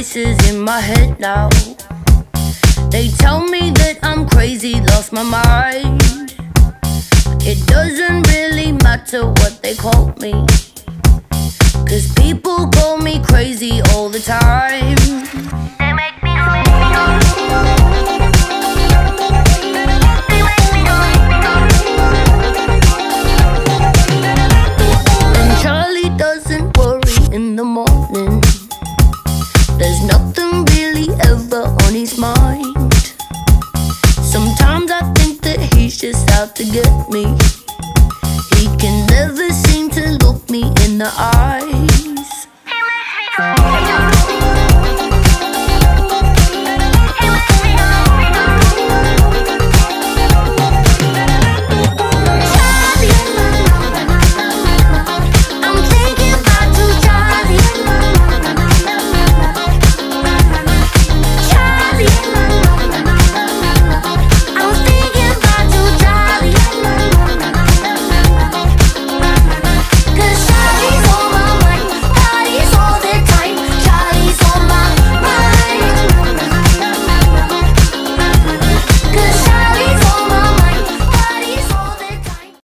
voices in my head now. They tell me that I'm crazy, lost my mind. It doesn't really matter what they call me. Cause people call me crazy all the time. They make me And Charlie doesn't worry in the morning. Nothing really ever on his mind. Sometimes I think that he's just out to get me.